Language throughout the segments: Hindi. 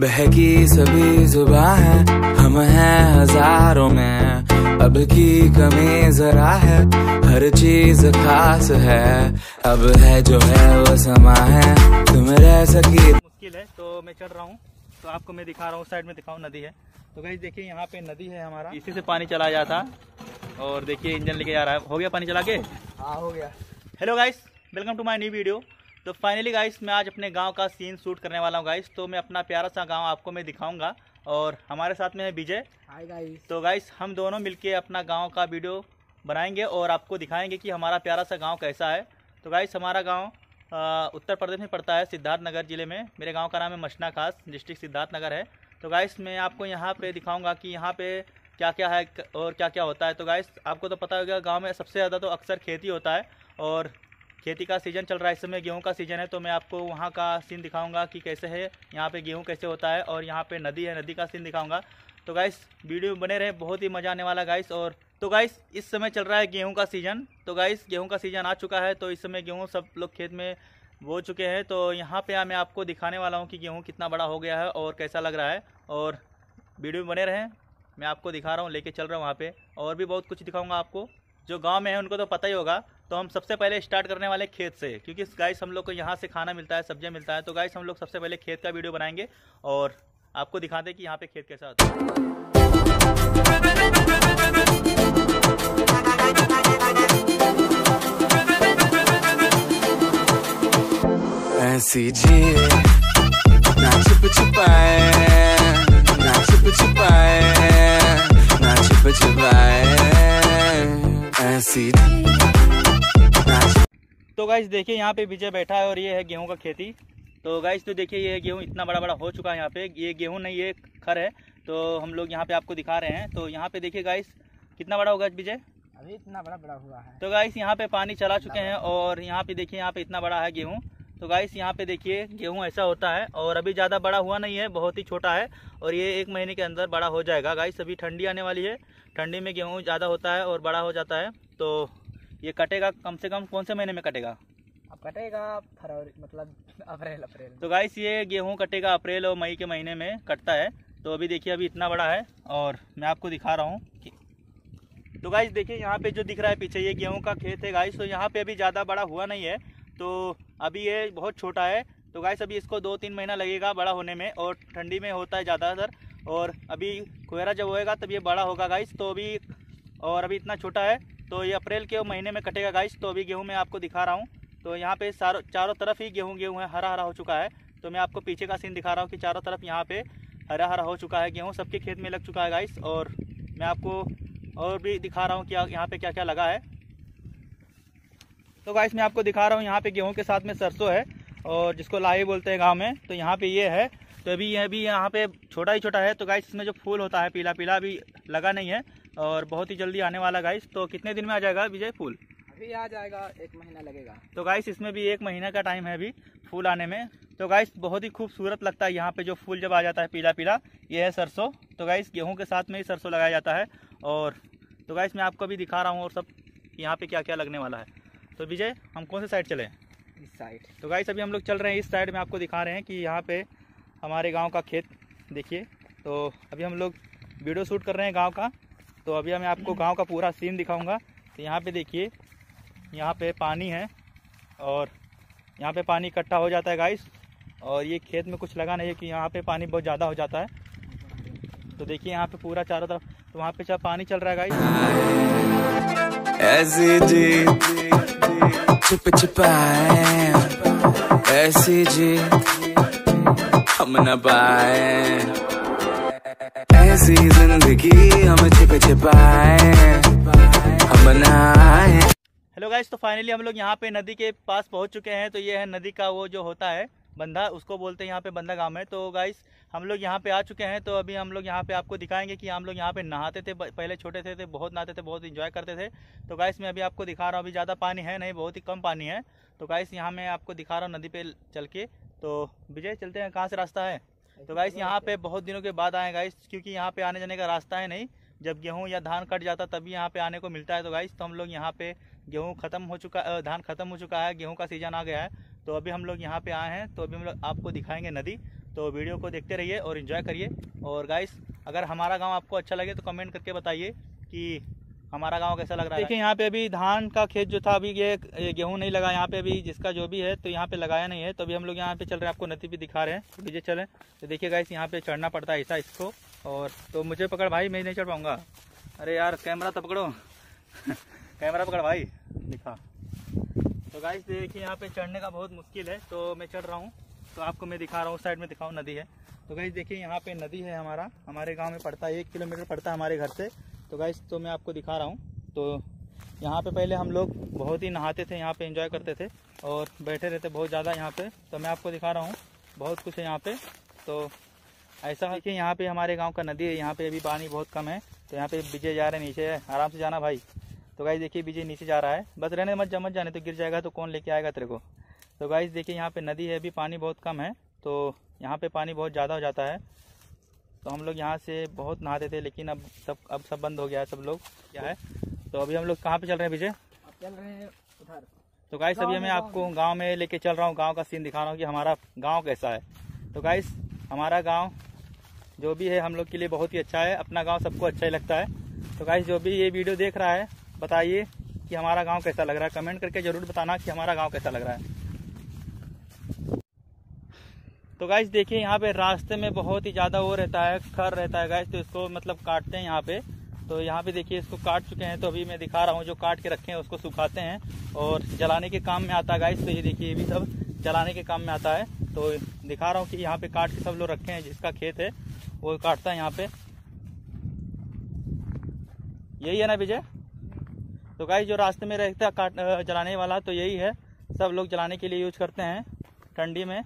बहकी सभी जुबा है हम हैं हज़ारों में। अब की कमी जरा है हर चीज़ खास है। अब है जो है वो समा है तुम रह सकी। मुश्किल है तो मैं चढ़ रहा हूँ। तो आपको मैं दिखा रहा हूँ साइड में दिखाऊँ नदी है। तो गाइस देखिए यहाँ पे नदी है हमारा। इसी से पानी चला जाता और देखिए इंजन लेके जा रहा है। हो गया पानी चला के? हाँ हो गया। Hello guys welcome to my new video तो फाइनली गाइस मैं आज अपने गाँव का सीन शूट करने वाला हूँ गाइस तो मैं अपना प्यारा सा गाँव आपको मैं दिखाऊँगा और हमारे साथ में है विजय. हाय गाइस तो गाइस हम दोनों मिलके अपना गाँव का वीडियो बनाएँगे और आपको दिखाएँगे कि हमारा प्यारा सा गाँव कैसा है. तो गाइस हमारा गाँव उत्तर प्रदेश में पड़ता है सिद्धार्थनगर ज़िले में. मेरे गाँव का नाम है मछना खास डिस्ट्रिक्ट सिद्धार्थनगर है. तो गाइस मैं आपको यहाँ पर दिखाऊँगा कि यहाँ पर क्या क्या है और क्या क्या होता है. तो गाइस आपको तो पता होगा गाँव में सबसे ज़्यादा तो अक्सर खेती होता है और खेती का सीज़न चल रहा है, इस समय गेहूँ का सीज़न है तो मैं आपको वहाँ का सीन दिखाऊँगा कि कैसे है, यहाँ पे गेहूँ कैसे होता है और यहाँ पे नदी है, नदी का सीन दिखाऊँगा। तो गाइस वीडियो बने रहे, बहुत ही मज़ा आने वाला गाइस और तो गाइस इस समय चल रहा है गेहूँ का सीज़न तो गाइस गेहूँ का सीज़न आ चुका है तो इस समय गेहूँ सब लोग खेत में बो चुके हैं तो यहाँ पे मैं आपको दिखाने वाला हूँ कि गेहूँ कितना बड़ा हो गया है और कैसा लग रहा है। और वीडियो बने रहें, मैं आपको दिखा रहा हूँ, लेके चल रहा हूँ वहाँ पे। और भी बहुत कुछ दिखाऊँगा आपको। जो गाँव में है, उनको तो पता ही होगा तो हम सबसे पहले स्टार्ट करने वाले खेत से, क्योंकि गाइस हम लोग को यहाँ से खाना मिलता है, सब्ज़ियाँ मिलता है तो गाइस हम लोग सबसे पहले खेत का वीडियो बनाएँगे और आपको दिखाते हैं कि यहाँ पे खेत कैसा होता है। छिपाए छिपाए तो गाइस देखिए यहाँ पे विजय बैठा है और ये है गेहूँ का खेती। तो गाइस तो देखिए ये गेहूँ इतना बड़ा बड़ा हो चुका है यहाँ पे। ये गेहूँ नहीं ये खर है। तो हम लोग यहाँ पे आपको दिखा रहे हैं। तो यहाँ पे देखिए गाइस कितना बड़ा होगा विजय? अभी इतना बड़ा बड़ा हुआ है। तो गाइस यहाँ पे पानी चला चुके हैं और यहाँ पे देखिए यहाँ पे इतना बड़ा है गेहूँ। तो गाइस यहाँ पे देखिए गेहूँ ऐसा होता है और अभी ज़्यादा बड़ा हुआ नहीं है बहुत ही छोटा है और ये एक महीने के अंदर बड़ा हो जाएगा। गाइस अभी ठंडी आने वाली है। ठंडी में गेहूँ ज़्यादा होता है और बड़ा हो जाता है। तो ये कटेगा कम से कम कौन से महीने में कटेगा? अब कटेगा फरवरी मतलब अप्रैल अप्रैल। तो गाइस ये गेहूँ कटेगा अप्रैल और मई के महीने में कटता है। तो अभी देखिए अभी इतना बड़ा है और मैं आपको दिखा रहा हूँ कि तो गाइस देखिए यहाँ पे जो दिख रहा है पीछे ये गेहूँ का खेत है गाइस तो यहाँ पे अभी ज़्यादा बड़ा हुआ नहीं है। तो अभी ये बहुत छोटा है। तो गाइस अभी इसको दो तीन महीना लगेगा बड़ा होने में और ठंडी में होता है ज़्यादातर। और अभी कोहरा जब होएगा तब ये बड़ा होगा गाइस तो अभी और अभी इतना छोटा है। तो ये अप्रैल के महीने में कटेगा गाइस तो अभी गेहूँ मैं आपको दिखा रहा हूँ। तो यहाँ पे चारों तरफ़ ही गेहूँ गेहूँ है हरा हरा हो चुका है। तो मैं आपको पीछे का सीन दिखा रहा हूँ कि चारों तरफ़ यहाँ पे हरा हरा हो चुका है गेहूँ, सबके खेत में लग चुका है गाइस। और मैं आपको और भी दिखा रहा हूँ कि यहाँ पे क्या क्या लगा है। तो गाइस, मैं आपको दिखा रहा हूँ यहाँ पे गेहूँ के साथ में सरसों है और जिसको लाही बोलते हैं गाँव में तो यहाँ पे ये है तो अभी ये भी यहाँ पे छोटा ही छोटा है। तो गाइस इसमें जो फूल होता है पीला पीला अभी लगा नहीं है। और बहुत ही जल्दी आने वाला गाइस तो कितने दिन में आ जाएगा विजय फूल? अभी आ जाएगा एक महीना लगेगा। तो गाइस इसमें भी एक महीना का टाइम है अभी फूल आने में। तो गाइस बहुत ही खूबसूरत लगता है यहाँ पे जो फूल जब आ जाता है पीला पीला ये है सरसों। तो गाइस गेहूँ के साथ में ही सरसों लगाया जाता है। और तो गाइस मैं आपको अभी दिखा रहा हूँ और सब यहाँ पे क्या क्या लगने वाला है। तो विजय हम कौन से साइड चले? इस साइड तो गाइस अभी हम लोग चल रहे हैं इस साइड में आपको दिखा रहे हैं कि यहाँ पे हमारे गाँव का खेत, देखिए। तो अभी हम लोग वीडियो शूट कर रहे हैं गाँव का। तो अभी मैं आपको गाँव का पूरा सीन दिखाऊँगा। तो यहाँ पे देखिए, यहाँ पे पानी है और यहाँ पे पानी इकट्ठा हो जाता है गाइस और ये खेत में कुछ लगा नहीं है कि यहाँ पे पानी बहुत ज़्यादा हो जाता है। तो देखिए, यहाँ पे पूरा चारों तरफ़ तो वहाँ पे जब पानी चल रहा है गाइस ऐसी जी ऐसी जी। हम न पाए। ऐसी ज़िंदगी हम छिप छिपाए। हम आए। हेलो गाइस तो फाइनली हम लोग यहाँ पे नदी के पास पहुँच चुके हैं। तो ये है नदी का वो जो होता है बंधा, उसको बोलते हैं यहाँ पे बंधा गाँव है तो गाइस हम लोग यहाँ पे आ चुके हैं तो अभी हम लोग यहाँ पे आपको दिखाएँगे कि हम लोग यहाँ पे नहाते थे पहले छोटे थे, थे बहुत नहाते थे बहुत इन्जॉय करते थे। तो गाइस मैं अभी आपको दिखा रहा हूँ अभी ज़्यादा पानी है नहीं बहुत ही कम पानी है। तो गाइस यहाँ मैं आपको दिखा रहा हूँ नदी पे चल के। तो विजय चलते हैं कहाँ से रास्ता है? तो गाइस यहाँ पे बहुत दिनों के बाद आए गाइस क्योंकि यहाँ पे आने जाने का रास्ता है नहीं। जब गेहूँ या धान कट जाता तभी यहाँ पे आने को मिलता है। तो गाइस तो हम लोग यहाँ पे गेहूँ खत्म हो चुका धान खत्म हो चुका है गेहूँ का सीज़न आ गया है। तो अभी हम लोग यहाँ पे आए हैं तो अभी हम लोग आपको दिखाएँगे नदी। तो वीडियो को देखते रहिए और इन्जॉय करिए। और गाइस अगर हमारा गाँव आपको अच्छा लगे तो कमेंट करके बताइए कि हमारा गाँव कैसा लग रहा है। देखिए, यहाँ पे अभी धान का खेत जो था, अभी ये गेहूँ नहीं लगा। यहाँ पे अभी जिसका जो भी है तो यहाँ पे लगाया नहीं है। तो अभी हम लोग यहाँ पे चल रहे हैं, आपको नदी भी दिखा रहे हैं। तो चलें। तो देखिए गाइस यहाँ पे चढ़ना पड़ता है ऐसा इसको। और तो मुझे पकड़ भाई, मैं नहीं चढ़ पाऊँगा। अरे यार कैमरा तो पकड़ो। कैमरा पकड़ भाई, दिखा। तो गाइस देखिए, यहाँ पे चढ़ने का बहुत मुश्किल है। तो मैं चढ़ रहा हूँ। तो आपको मैं दिखा रहा हूँ साइड में दिखाऊँ, नदी है। तो गाइस देखिए, यहाँ पे नदी है हमारा। हमारे गाँव में पड़ता है, एक किलोमीटर पड़ता है हमारे घर से। तो गाइज़ तो मैं आपको दिखा रहा हूँ। तो यहाँ पे पहले हम लोग बहुत ही नहाते थे, यहाँ पे एंजॉय करते थे और बैठे रहते बहुत ज़्यादा यहाँ पे। तो मैं आपको दिखा रहा हूँ, बहुत कुछ है यहाँ पे। तो ऐसा है कि यहाँ पे हमारे गाँव का नदी है, यहाँ पे अभी पानी बहुत कम है। तो यहाँ पे विजय जा रहे हैं नीचे, आराम से जाना भाई। तो गाइस देखिए विजय नीचे जा रहा है। बस रहने मत जमत जाने तो गिर जाएगा तो कौन लेके आएगा तेरे को? तो गाइस देखिए यहाँ पे नदी है अभी पानी बहुत कम है तो यहाँ पे पानी बहुत ज़्यादा हो जाता है। तो हम लोग यहाँ से बहुत नहाते थे लेकिन अब सब अब सब बंद हो गया है सब लोग। क्या है? तो अभी हम लोग कहाँ पे चल रहे हैं विजय? चल रहे हैं उधर। तो गाइस अभी में, आपको गाँव में। लेके चल रहा हूँ गाँव का सीन दिखा रहा हूँ कि हमारा गाँव कैसा है। तो गाइस हमारा गाँव जो भी है हम लोग के लिए बहुत ही अच्छा है अपना गाँव सबको अच्छा ही लगता है। तो गाइस जो भी ये वीडियो देख रहा है बताइए कि हमारा गाँव कैसा लग रहा है। कमेंट करके ज़रूर बताना कि हमारा गाँव कैसा लग रहा है। तो गाइस देखिए, यहाँ पे रास्ते में बहुत ही ज़्यादा वो रहता है, खर रहता है गाइस तो इसको मतलब काटते हैं यहाँ पे। तो यहाँ पे देखिए, इसको काट चुके हैं तो अभी मैं दिखा रहा हूँ, जो काट के रखे हैं, उसको सुखाते हैं। और जलाने के काम में आता है गाइस तो ये देखिए, ये भी सब जलाने के काम में आता है। तो दिखा रहा हूँ कि यहाँ पे काट के सब लोग रखे हैं, जिसका खेत है, वो काटता है यहाँ पे। यही है ना विजय? तो गाइस जो रास्ते में रहता है जलाने वाला तो यही है। सब लोग जलाने के लिए यूज़ करते हैं ठंडी में।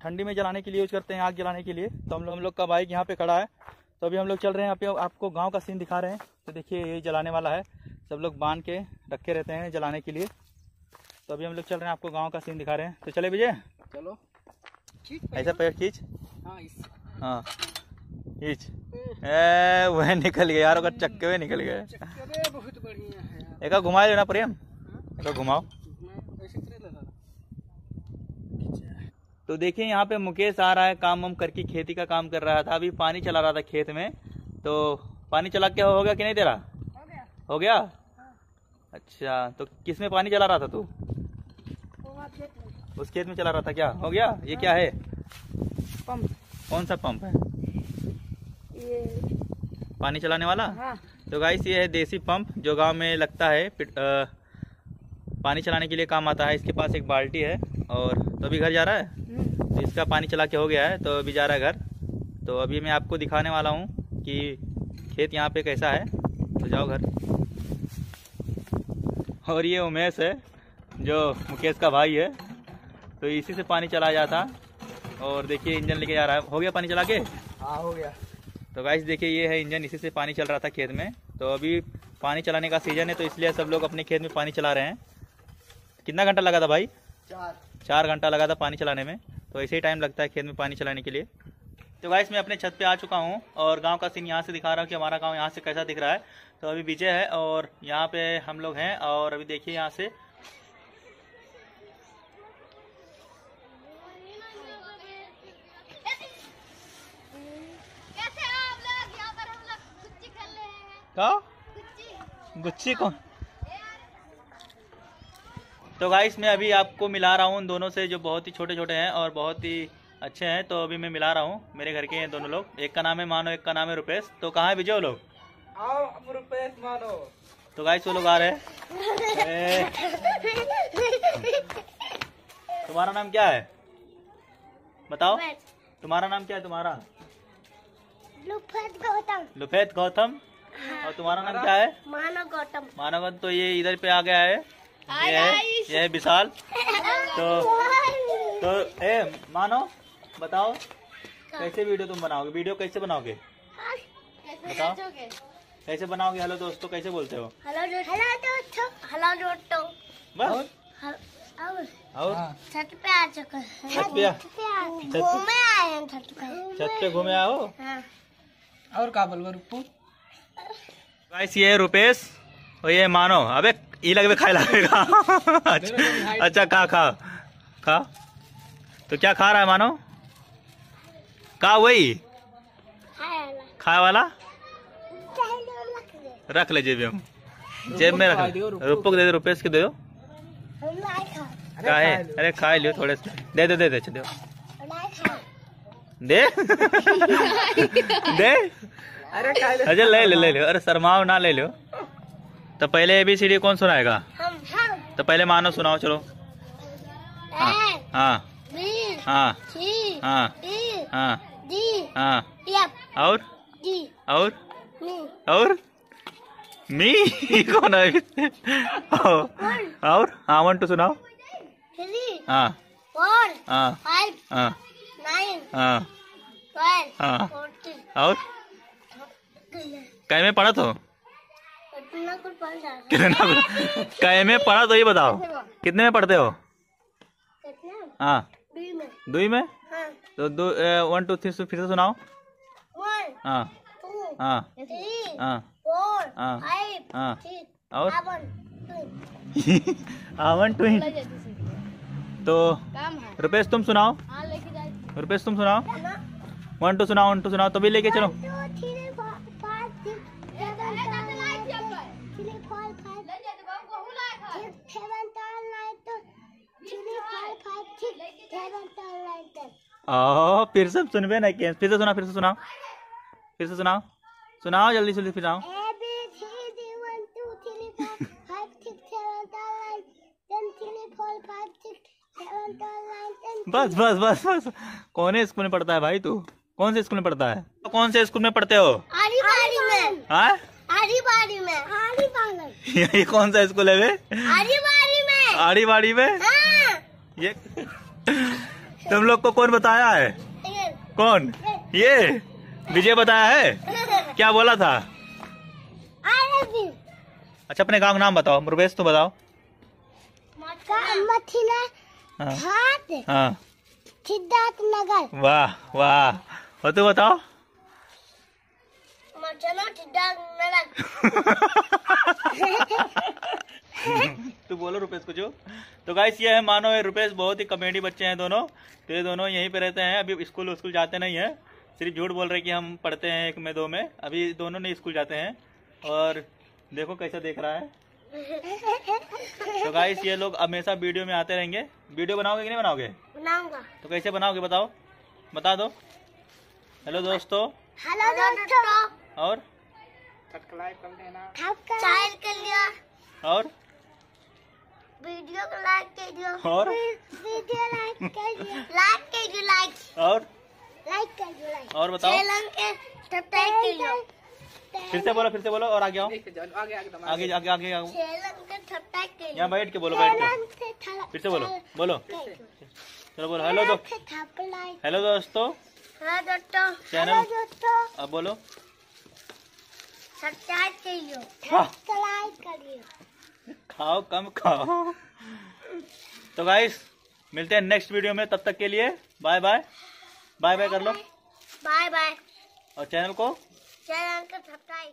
ठंडी में जलाने के लिए यूज़ करते हैं आग जलाने के लिए। तो हम लोग हम लोग का बाइक यहाँ पे खड़ा है। तो अभी हम लोग चल रहे हैं यहाँ पे आपको गाँव का सीन दिखा रहे हैं। तो देखिए ये जलाने वाला है। सब लोग बाँध के रखे रहते हैं जलाने के लिए। तो अभी हम लोग चल रहे हैं आपको गाँव का सीन दिखा रहे हैं। तो चले विजय? चलो। ऐसा पैर खींच। हाँ हाँ। खींच। ए वह निकल गया यार अगर चक्के हुए निकल गए है एक घुमा लेना प्रेम। एक घुमाओ मैं ऐसे करे लगा तो देखिए यहाँ पे मुकेश आ रहा है काम वाम करके खेती का काम कर रहा था। अभी पानी चला रहा था खेत में। तो पानी चला के हो गया कि नहीं तेरा? हो गया। हो गया? अच्छा तो किसमें पानी चला रहा था तू? उस खेत में चला रहा था क्या? हो गया? ये क्या है? पंप। कौन सा पंप है? ये पानी चलाने वाला? हाँ। तो गाइस ये है देसी पंप जो गाँव में लगता है पानी चलाने के लिए काम आता है। इसके पास एक बाल्टी है और तो अभी घर जा रहा है? हम्म, तो इसका पानी चला के हो गया है तो अभी जा रहा है घर। तो अभी मैं आपको दिखाने वाला हूँ कि खेत यहाँ पे कैसा है। तो जाओ घर। और ये उमेश है जो मुकेश का भाई है। तो इसी से पानी चला जाता और देखिए इंजन लेके जा रहा है। हो गया पानी चला के? हाँ हो गया। तो गाइस देखिए ये है इंजन। इसी से पानी चल रहा था खेत में। तो अभी पानी चलाने का सीज़न है तो इसलिए सब लोग अपने खेत में पानी चला रहे हैं। कितना घंटा लगा था भाई? चार। चार घंटा लगा था पानी चलाने में। तो ऐसे ही टाइम लगता है खेत में पानी चलाने के लिए। तो गाइस मैं अपने छत पे आ चुका हूँ और गाँव का सीन यहाँ से दिखा रहा हूँ कि हमारा गाँव यहाँ से कैसा दिख रहा है। तो अभी विजय है और यहाँ पे हम लोग हैं और अभी देखिए यहाँ से। कैसे आप लोग? पर हम लोग कुच्ची खेल रहे का गुच्ची कौन? तो गाइस मैं अभी आपको मिला रहा हूँ उन दोनों से जो बहुत ही छोटे छोटे हैं और बहुत ही अच्छे हैं तो अभी मैं मिला रहा हूँ मेरे घर के हैं दोनों लोग। एक का नाम है मानो एक का नाम है रुपेश। तो कहाँ है विजय वो लोग? रुपये मानो। तो गाइस वो लोग आ रहे हैं। तुम्हारा नाम क्या है? बताओ। तुम्हारा नाम क्या है तुम्हारा? लुफत गौतम। लुफेत गौतम? और तुम्हारा नाम क्या है? मानव गौतम। मानव गौतम तो ये इधर पे आ गया है। ये ये विशाल। तो तो ए मानो बताओ कैसे वीडियो तुम बनाओगे? वीडियो कैसे बनाओगे? बताओ। कैसे बनाओगे? हेलो दोस्तों कैसे बोलते हो? हेलो हेलो दोस्तों. हेलो दोस्तों. बस। और? और? छत पे आ चुके हैं। छत पे घूमे आए हैं छत पे। छत पे घूमे आओ हाँ? और का रुपू गाइस ये रुपेश। और ये मानो। अबे ई लगवे खाए लगेगा। अच्छा अच्छा खा खा। खा? तो क्या खा रहा है मानो? का वही? खाए वाला लग रख ले जेब में जेब में रख। रुपये दे दे रुपये इसके दे दो। का है अरे खा लियो थोड़े से। दे दे दे दे दे। दे? दे? अरे अच्छा ले ले ले लो अरे शर्माओ ना ले लो तो पहले ए बी सी डी कौन सुनाएगा? हम हम। तो पहले मानो सुनाओ चलो। हाँ हाँ। हाँ। हाँ। हाँ। हाँ। और? और? और? मी? कौन है? और? हाँ वन टू सुनाओ। हाँ। हाँ। हाँ। हाँ। हाँ। और? कै में पढ़ा तो इतना कुछ पढ़ रहा है कितना कै में पढ़ा तो ये बताओ। कितने में? पढ़ते हो? कितना हाँ। में। दुई में? हाँ। तो दो वन टू थ्री फिर से सुनाओ। वन हाँ। टू हाँ। हाँ। हाँ। फाइव हाँ। और? सेवन टू हाँ तो रुपेश तुम सुनाओ। हाँ रुपेश तुम सुनाओ। वन टू सुनाओ वन टू सुनाओ तभी लेके चलो। नाइन टेन ओ फिर से सुनबे नहीं किए फिर से सुना फिर से सुनाओ। फिर से सुनाओ। सुनाओ जल्दी जल्दी फिर सुनाओ। A B C D one two three four five six seven eight nine ten three four five six seven nine ten बस बस बस बस। कौन से स्कूल में पढ़ता है भाई तू? कौन से स्कूल में पढ़ता है? तो कौन से स्कूल में पढ़ते हो? आरी बारी में। हाँ? आरी बारी में। आरी बारी ये कौन सा स्कूल है बे आरी बारी में। आड़ी बाड़ी में? हाँ। ये तुम लोग को कौन बताया है? कौन? ये? विजय बताया है? क्या बोला था? अच्छा अपने गाँव का नाम बताओ। रुपेश तो बताओ। हाँ। हाँ। सिद्धार्थ नगर वाह वाह। और तू बताओ। मचनो सिद्धार्थ नगर तू रुपेश तो गाइस ये है मानो ये रुपेश बहुत ही कमेडी बच्चे हैं दोनों। तो ये दोनों यहीं पे रहते हैं। अभी स्कूल स्कूल जाते नहीं है। सिर्फ़ झूठ बोल रहे कि हम पढ़ते हैं एक में दो में। अभी दोनों नहीं स्कूल जाते हैं। और देखो कैसा देख रहा है। तो गाइस ये लोग हमेशा वीडियो में आते रहेंगे। वीडियो बनाओगे कि नहीं बनाओगे? बनाऊँगा। तो कैसे बनाओगे बताओ। बता दो। हेलो दोस्तों। हेलो दोस्तों। और? सब्सक्राइब कर देना। के और? वीडियो को लाइक कीजिए। और? वीडियो लाइक कीजिए। लाइक कीजिए लाइक। और? लाइक कीजिए लाइक। और बताओ। चैनल के सब्सक्राइब कीजिए। फिर से बोलो फिर से बोलो और आगे आओ। आगे आगे आगे आगे। आगे आओ। चैनल के सब्सक्राइब कीजिए। यहाँ बैठ के बोलो बैठ के। फिर से बोलो बोलो। चलो बोलो हेलो लाइक दोस्तों। हेलो दोस्तों। चैनल- अब बोलो। सब्सक्राइब हाँ। सब्सक्राइब करिए खाओ कम खाओ। तो गाइस मिलते हैं नेक्स्ट वीडियो में तब तक के लिए बाय बाय बाय बाय कर लो। बाय बाय और चैनल को चैनल को सब्सक्राइब